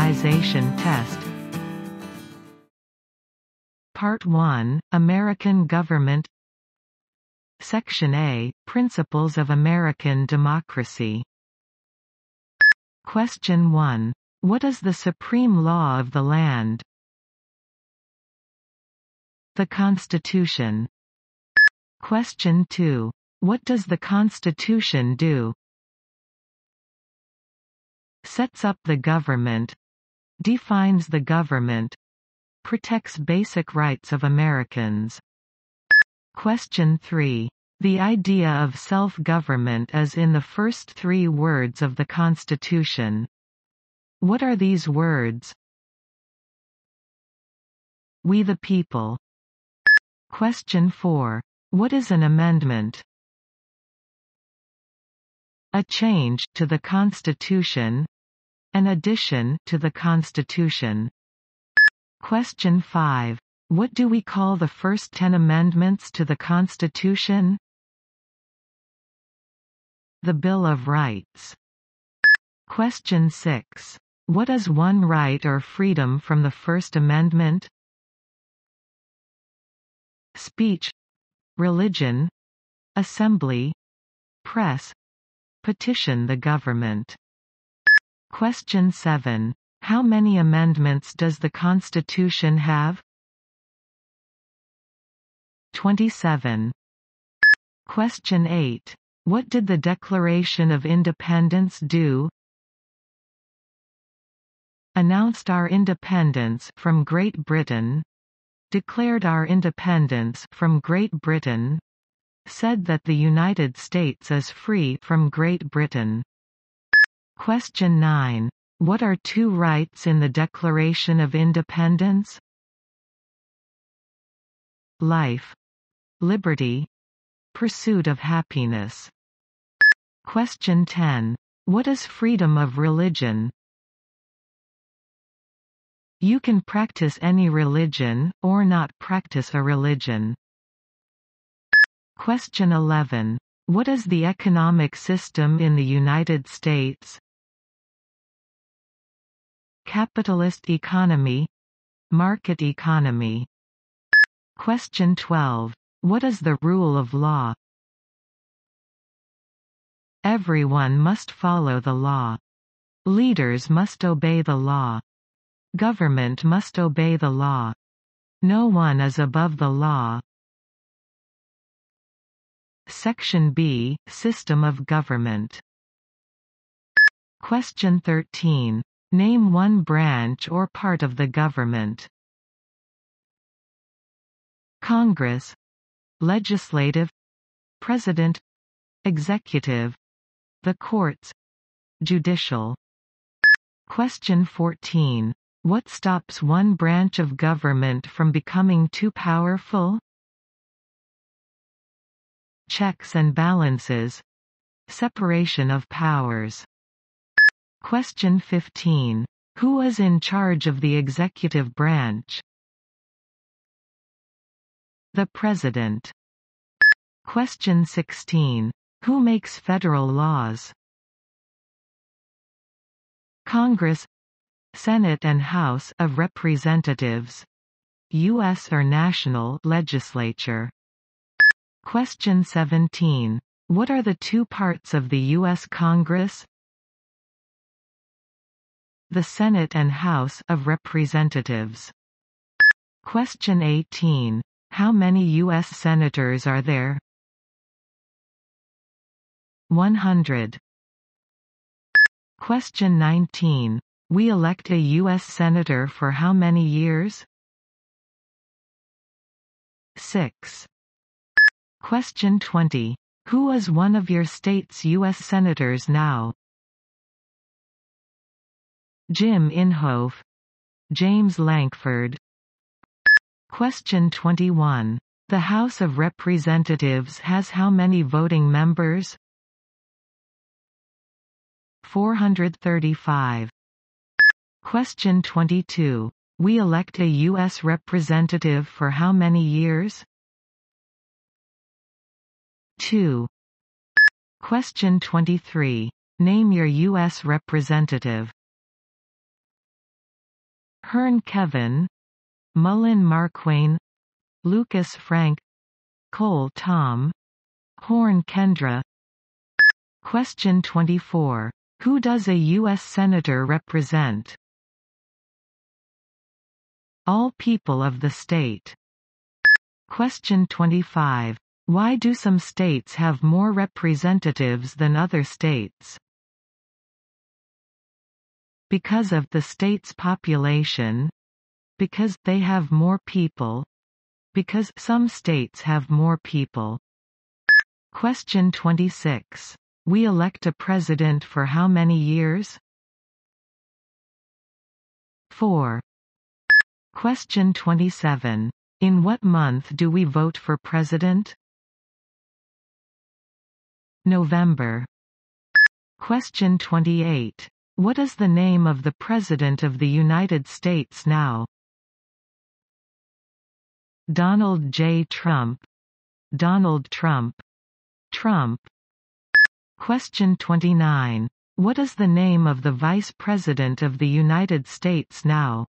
Test Part 1, American Government Section A, Principles of American Democracy Question 1. What is the supreme law of the land? The Constitution. Question 2. What does the Constitution do? Sets up the government. Defines the government. Protects basic rights of Americans. Question 3. The idea of self-government is in the first three words of the Constitution. What are these words? We the people. Question 4. What is an amendment? A change to the Constitution. An addition to the Constitution. Question 5. What do we call the first ten amendments to the Constitution? The Bill of Rights. Question 6. What is one right or freedom from the First Amendment? Speech, religion, assembly, press, petition the government. Question 7. How many amendments does the Constitution have? 27. Question 8. What did the Declaration of Independence do? Announced our independence from Great Britain. Declared our independence from Great Britain. Said that the United States is free from Great Britain. Question 9. What are two rights in the Declaration of Independence? Life. Liberty. Pursuit of happiness. Question 10. What is freedom of religion? You can practice any religion, or not practice a religion. Question 11. What is the economic system in the United States? Capitalist economy. Market economy. Question 12. What is the rule of law? Everyone must follow the law. Leaders must obey the law. Government must obey the law. No one is above the law. Section B, System of Government. Question 13. Name one branch or part of the government. Congress Legislative President Executive the courts. Judicial. Question 14. What stops one branch of government from becoming too powerful? Checks and balances. Separation of powers. Question 15. Who is in charge of the executive branch? The President. Question 16. Who makes federal laws? Congress Senate and House of Representatives U.S. or national legislature. Question 17. What are the two parts of the U.S. Congress? The Senate and House of Representatives. Question 18. How many U.S. senators are there? 100. Question 19. We elect a U.S. Senator for how many years? 6. Question 20. Who is one of your state's U.S. Senators now? Jim Inhofe. James Lankford. Question 21. The House of Representatives has how many voting members? 435. Question 22. We elect a U.S. representative for how many years? 2. Question 23. Name your U.S. representative. Hern Kevin Mullin Markwayne Lucas Frank Cole Tom Horn Kendra Question 24. Who does a U.S. Senator represent? All people of the state. Question 25. Why do some states have more representatives than other states? Because of the state's population. Because they have more people. Because some states have more people. Question 26. We elect a president for how many years? 4. Question 27. In what month do we vote for president? November. Question 28. What is the name of the President of the United States now? Donald J. Trump. Donald Trump. Trump. Question 29. What is the name of the Vice President of the United States now?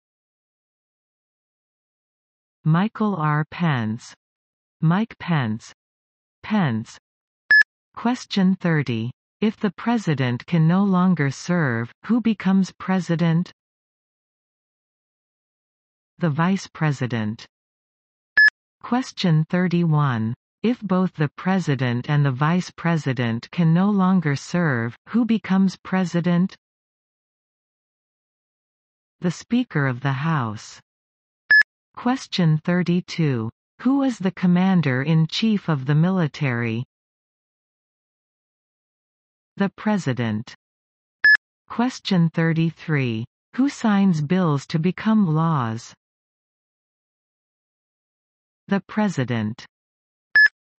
Michael R. Pence. Mike Pence. Pence. Question 30. If the president can no longer serve, who becomes president? The vice president. Question 31. If both the president and the vice president can no longer serve, who becomes president? The Speaker of the House. Question 32. Who is the Commander-in-Chief of the military? The President. Question 33. Who signs bills to become laws? The President.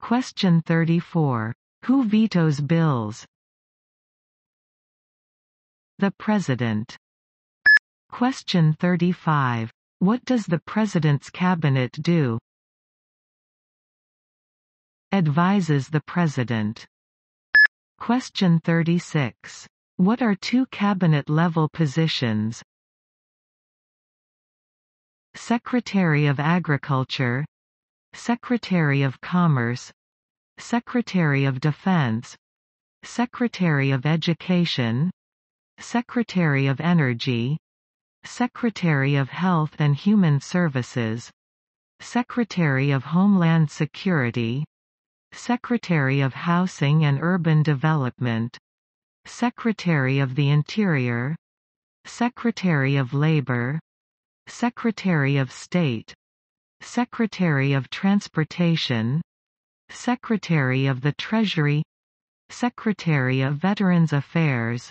Question 34. Who vetoes bills? The President. Question 35. What does the President's Cabinet do? Advises the President. Question 36. What are two cabinet-level positions? Secretary of Agriculture. Secretary of Commerce. Secretary of Defense. Secretary of Education. Secretary of Energy. Secretary of Health and Human Services. Secretary of Homeland Security Secretary of Housing and Urban Development. Secretary of the Interior. Secretary of Labor. Secretary of State. Secretary of Transportation. Secretary of the Treasury. Secretary of Veterans Affairs.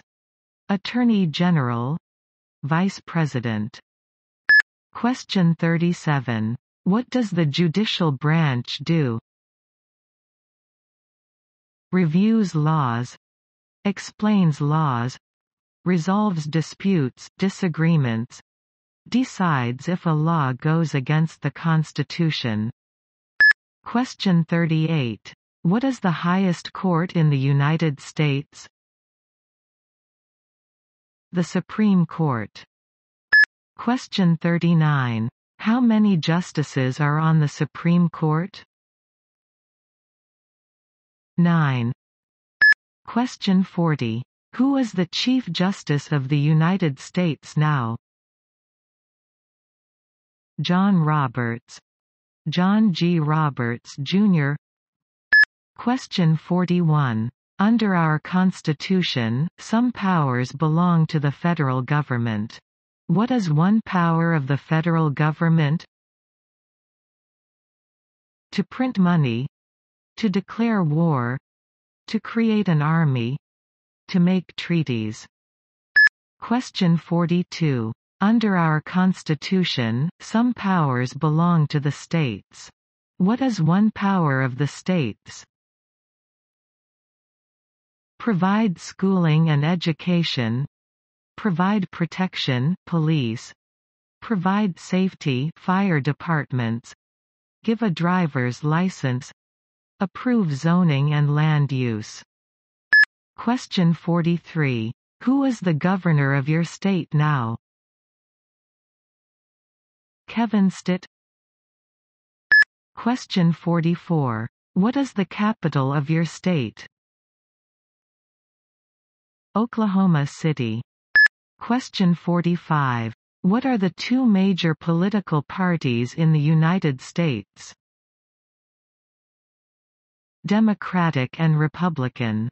Attorney General. Vice President. Question 37. What does the judicial branch do? Reviews laws Explains laws Resolves disputes disagreements decides if a law goes against the Constitution. Question 38. What is the highest court in the United States? The Supreme Court. Question 39. How many justices are on the Supreme Court? 9. Question 40. Who is the Chief Justice of the United States now? John Roberts. John G. Roberts, Jr. Question 41. Under our Constitution, some powers belong to the federal government. What is one power of the federal government? To print money. To declare war. To create an army. To make treaties. Question 42. Under our Constitution, some powers belong to the states. What is one power of the states? Provide schooling and education. Provide protection police. Provide safety fire departments. Give a driver's license. Approve zoning and land use. Question 43. Who is the governor of your state now? Kevin Stitt Question 44. What is the capital of your state? Oklahoma City. Question 45. What are the two major political parties in the United States? Democratic and Republican.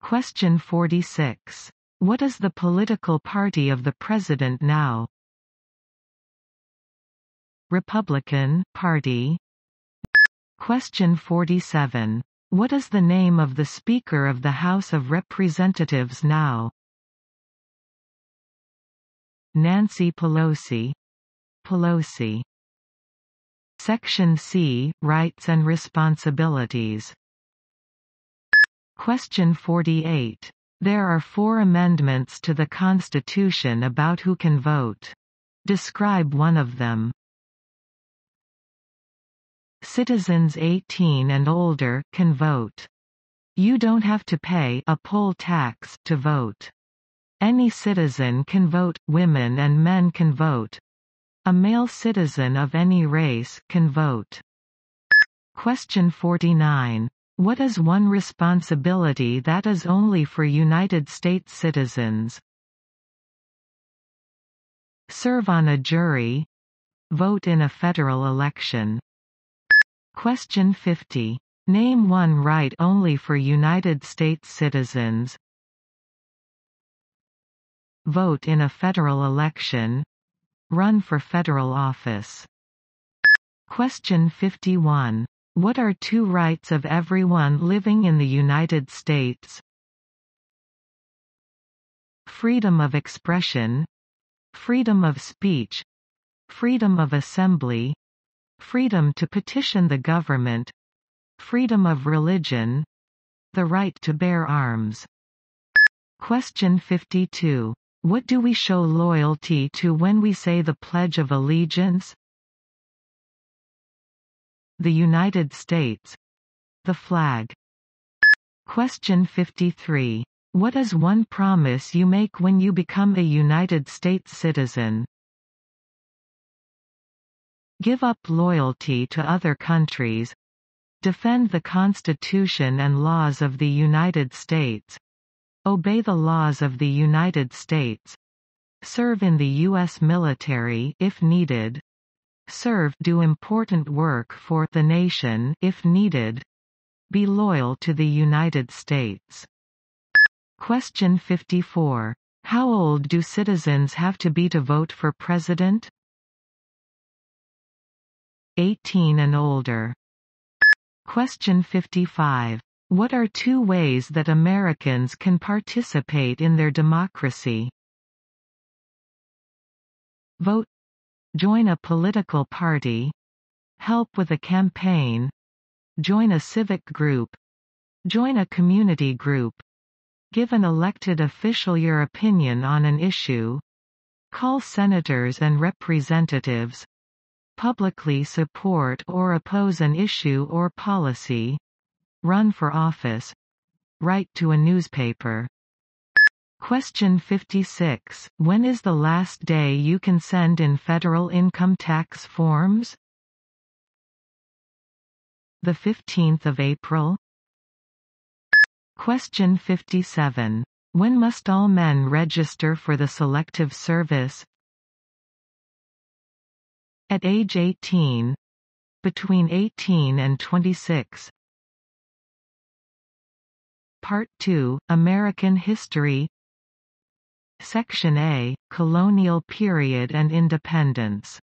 Question 46. What is the political party of the president now? Republican Party. Question 47. What is the name of the Speaker of the House of Representatives now? Nancy Pelosi. Pelosi. Section C, Rights and Responsibilities. Question 48. There are four amendments to the Constitution about who can vote. Describe one of them. Citizens 18 and older can vote. You don't have to pay a poll tax to vote. Any citizen can vote, women and men can vote. A male citizen of any race can vote. Question 49. What is one responsibility that is only for United States citizens? Serve on a jury. Vote in a federal election. Question 50. Name one right only for United States citizens vote in a federal election run for federal office. Question 51. What are two rights of everyone living in the United States? Freedom of expression. Freedom of speech. Freedom of assembly. Freedom to petition the government. Freedom of religion. The right to bear arms. Question 52 what do we show loyalty to when we say the Pledge of Allegiance? The United States. The flag. Question 53. What is one promise you make when you become a United States citizen? Give up loyalty to other countries. Defend the Constitution and laws of the United States. Obey the laws of the United States. Serve in the U.S. military if needed. Serve do important work for the nation if needed. Be loyal to the United States. Question 54. How old do citizens have to be to vote for president? 18 and older. Question 55. What are two ways that Americans can participate in their democracy? Vote. Join a political party. Help with a campaign. Join a civic group. Join a community group. Give an elected official your opinion on an issue. Call senators and representatives. Publicly support or oppose an issue or policy. Run for office. Write to a newspaper. Question 56. When is the last day you can send in federal income tax forms? The 15th of April. Question 57. When must all men register for the Selective Service? At age 18. Between 18 and 26. Part 2, American History. Section A, Colonial Period and Independence.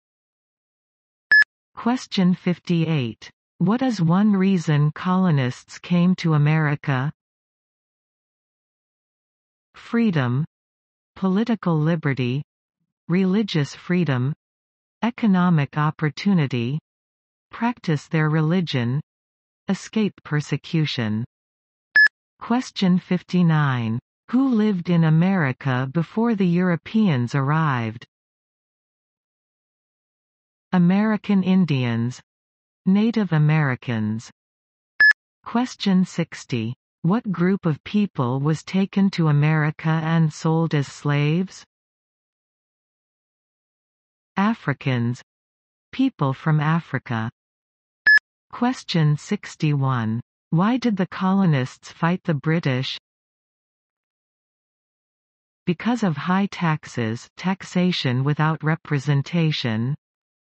Question 58. What is one reason colonists came to America? Freedom. Political liberty. Religious freedom. Economic opportunity. Practice their religion. Escape persecution Question 59. Who lived in America before the Europeans arrived? American Indians Native Americans Question 60. What group of people was taken to America and sold as slaves? Africans People from Africa Question 61. Why did the colonists fight the British? Because of high taxes taxation without representation,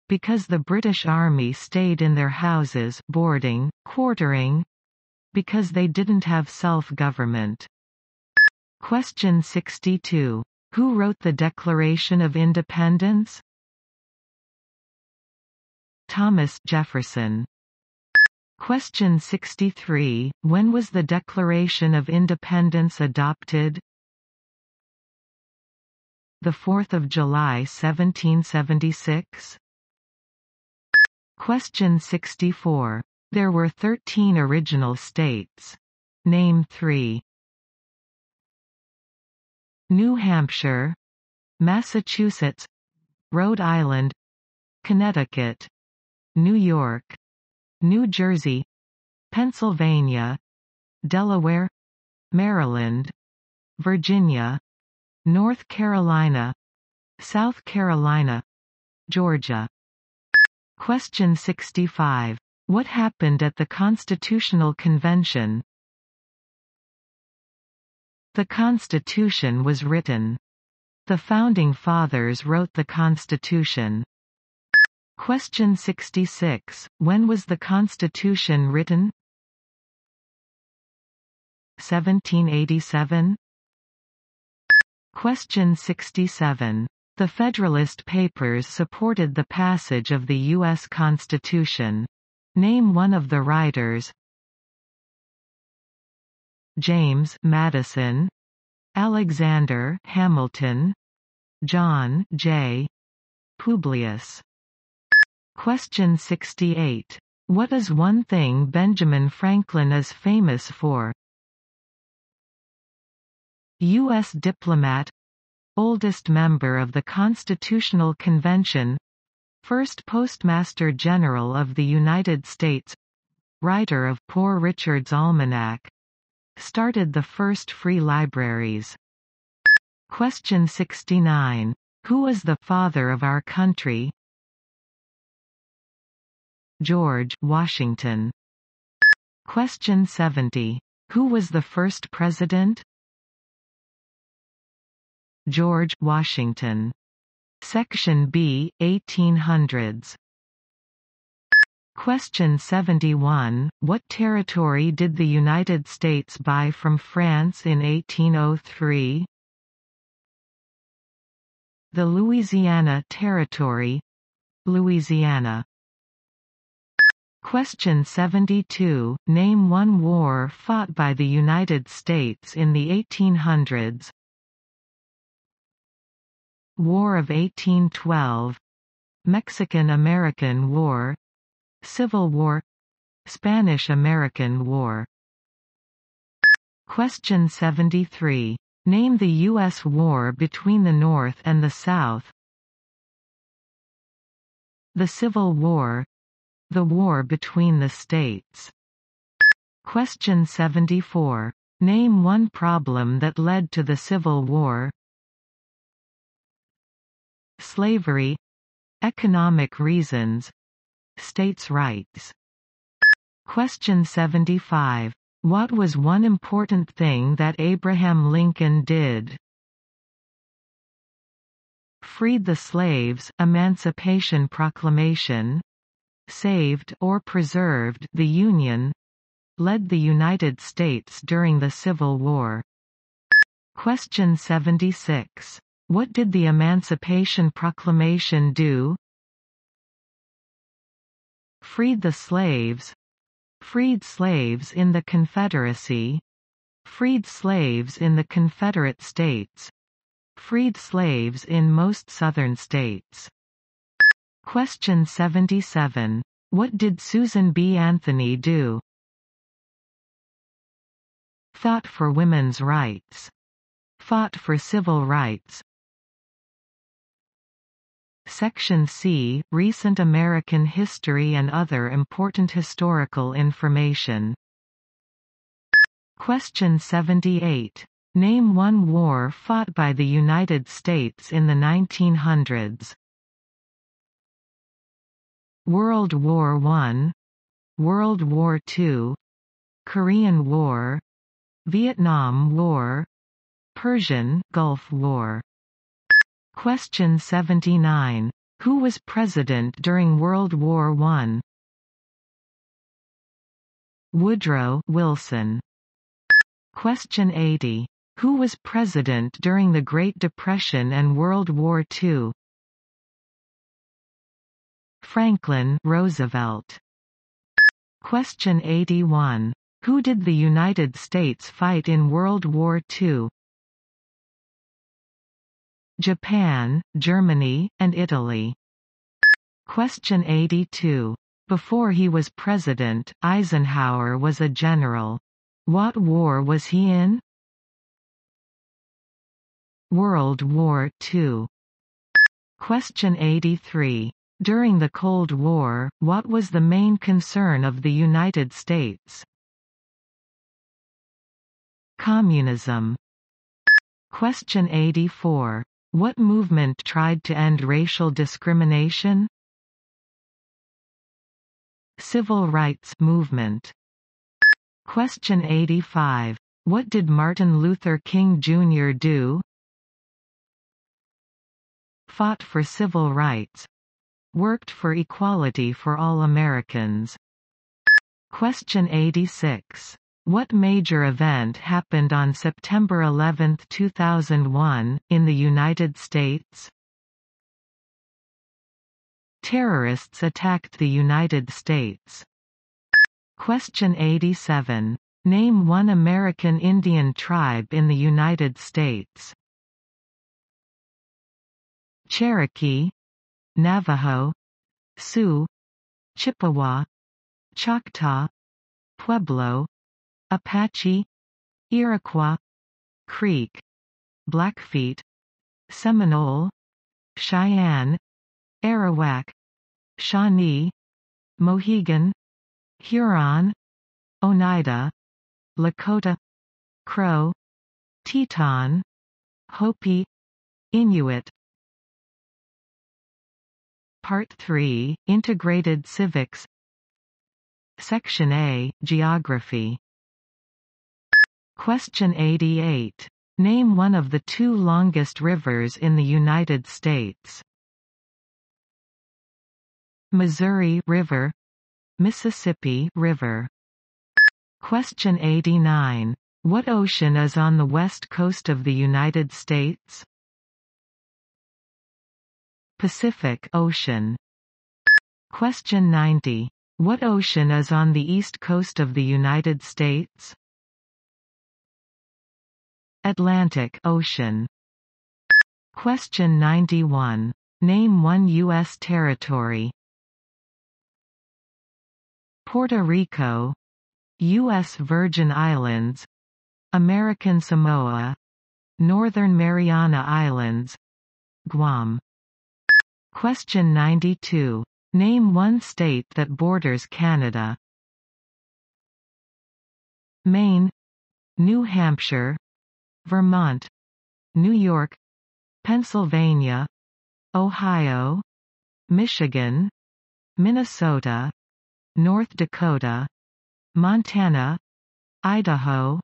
because the British Army stayed in their houses boarding, quartering, because they didn't have self-government. Question 62. Who wrote the Declaration of Independence? Thomas Jefferson. Question 63. When was the Declaration of Independence adopted? 4 July 1776? Question 64. There were 13 original states. Name three. New Hampshire, Massachusetts, Rhode Island, Connecticut, New York, New Jersey, Pennsylvania, Delaware, Maryland, Virginia, North Carolina, South Carolina, Georgia. Question 65. What happened at the Constitutional Convention? The Constitution was written. The Founding Fathers wrote the Constitution. Question 66. When was the Constitution written? 1787? Question 67. The Federalist Papers supported the passage of the U.S. Constitution. Name one of the writers. James Madison, Alexander Hamilton, John Jay Publius. Question 68. What is one thing Benjamin Franklin is famous for? U.S. diplomat Oldest member of the Constitutional Convention First Postmaster General of the United States Writer of Poor Richard's Almanac Started the first free libraries. Question 69. Who was the father of our country? George Washington. Question 70. Who was the first president? George Washington. Section B, 1800s. Question 71. What territory did the United States buy from France in 1803? The Louisiana Territory Louisiana Question 72. Name one war fought by the United States in the 1800s. War of 1812 Mexican–American War Civil War Spanish–American War Question 73. Name the U.S. war between the North and the South The Civil War The war between the states Question 74. Name one problem that led to the Civil War Slavery Economic reasons States' rights Question 75. What was one important thing that Abraham Lincoln did? Freed the slaves Emancipation Proclamation saved or preserved the Union led the United States during the Civil War. Question 76. What did the Emancipation Proclamation do? Freed the slaves Freed slaves in the Confederacy Freed slaves in the Confederate States Freed slaves in most Southern states Question 77. What did Susan B. Anthony do? Fought for women's rights. Fought for civil rights, Section C, Recent American History and other important historical information. Question 78. Name one war fought by the United States in the 1900s. World War I World War II Korean War Vietnam War Persian Gulf War Question 79. Who was president during World War I? Woodrow Wilson. Question 80. Who was president during the Great Depression and World War II? Franklin Roosevelt. Question 81. Who did the United States fight in World War II? Japan, Germany, and Italy. Question 82. Before he was president, Eisenhower was a general. What war was he in? World War II. Question 83. During the Cold War, what was the main concern of the United States? Communism. Question 84. What movement tried to end racial discrimination? Civil rights movement. Question 85. What did Martin Luther King Jr. do? Fought for civil rights. Worked for equality for all Americans. Question 86. What major event happened on September 11, 2001, in the United States? Terrorists attacked the United States. Question 87. Name one American Indian tribe in the United States. Cherokee Navajo Sioux Chippewa Choctaw Pueblo Apache Iroquois Creek Blackfeet Seminole Cheyenne Arawak Shawnee Mohegan Huron Oneida Lakota Crow Teton Hopi Inuit Part 3, Integrated Civics Section A, Geography Question 88. Name one of the two longest rivers in the United States. Missouri River Mississippi River Question 89. What ocean is on the west coast of the United States? Pacific Ocean Question 90. What ocean is on the east coast of the United States? Atlantic Ocean. Question 91. Name one U.S. territory. Puerto Rico U.S. Virgin Islands American Samoa Northern Mariana Islands Guam Question 92. Name one state that borders Canada. Maine New Hampshire Vermont New York Pennsylvania Ohio Michigan Minnesota North Dakota Montana Idaho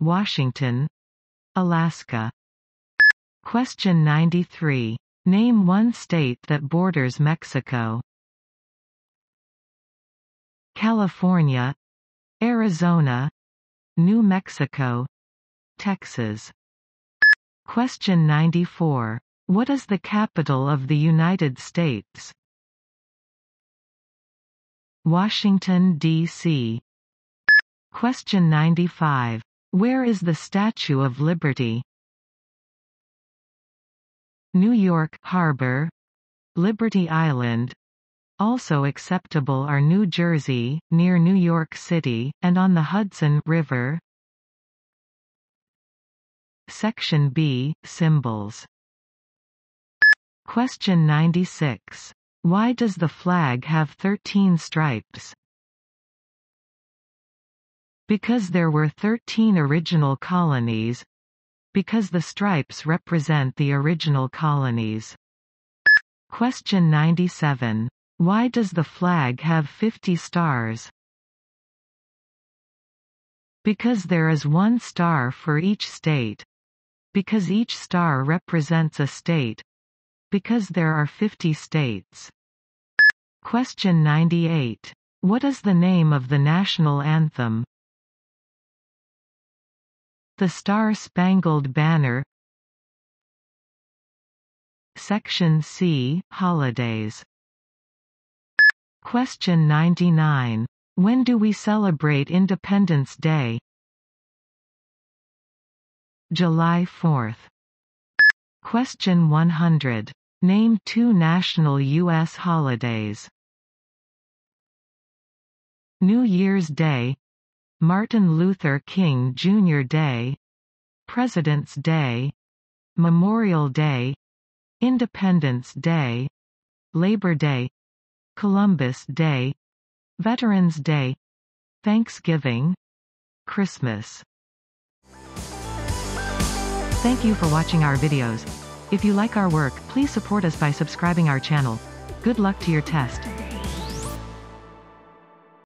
Washington Alaska Question 93. Name one state that borders Mexico. California Arizona New Mexico Texas. Question 94. What is the capital of the United States? Washington, D.C. Question 95. Where is the Statue of Liberty? New York Harbor Liberty Island also acceptable are New Jersey, near New York City, and on the Hudson River, Section B, Symbols Question 96. Why does the flag have 13 stripes? Because there were 13 original colonies. Because the stripes represent the original colonies. Question 97. Why does the flag have 50 stars? Because there is one star for each state. Because each star represents a state. Because there are 50 states. Question 98. What is the name of the national anthem? The Star-Spangled Banner Section C, Holidays Question 99. When do we celebrate Independence Day? July 4th. Question 100. Name two national U.S. holidays. New Year's Day Martin Luther King Jr. Day President's Day Memorial Day Independence Day Labor Day Columbus Day Veterans Day Thanksgiving Christmas Thank you for watching our videos. If you like our work, please support us by subscribing our channel. Good luck to your test.